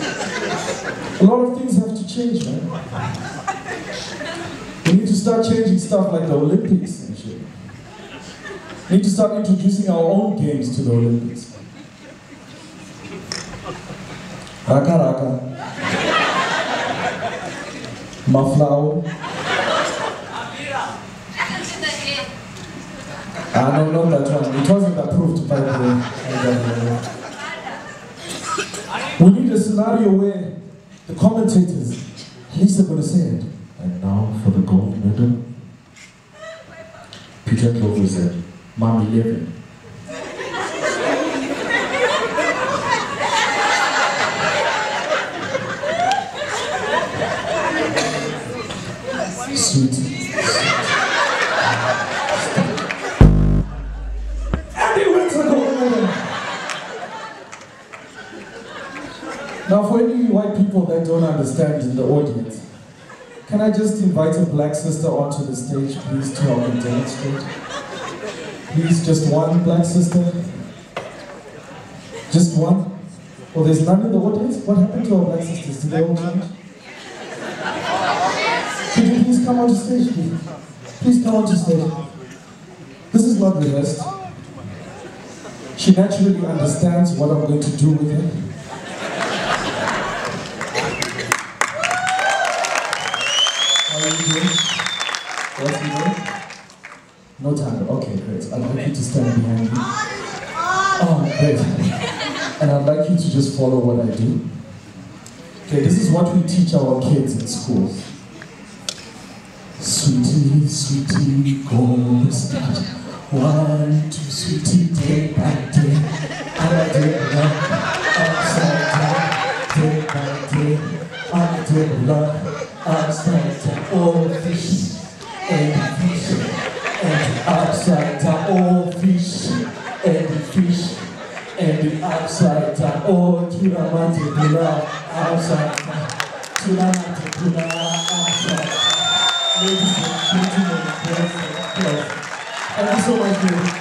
A lot of things have to change, man. We need to start changing stuff like the Olympics and shit. We need to start introducing our own games to the Olympics. Raka Raka. Maflao. Ah, no, not that one. It wasn't approved by the. By the we need a scenario where the commentators, at least they're going to say it. And now for the gold medal. Peter Clover said, Mom 11. Sweet. Now, for any white people that don't understand in the audience, can I just invite a black sister onto the stage, please, to help me demonstrate? Please, just one black sister? Just one? Oh, there's none in the audience? What happened to our black sisters? Did they all change? Could you please come onto stage, please? Please come onto stage. This is not rehearsed. She naturally understands what I'm going to do with her. How are you doing? What's you doing? No time. Okay, great. I'd like you to stand behind me. Oh, great. And I'd like you to just follow what I do. Okay, this is what we teach our kids in school. Sweetie, sweetie, go start. One, two, sweetie, day by day. I did love upside down, day by day. I did love upside. Oh, fish and fish and upside. Oh, fish and fish and upside. Oh, turamate pula upside down. Turamate pula upside. Ladies and gentlemen, and girls. Thank you so much.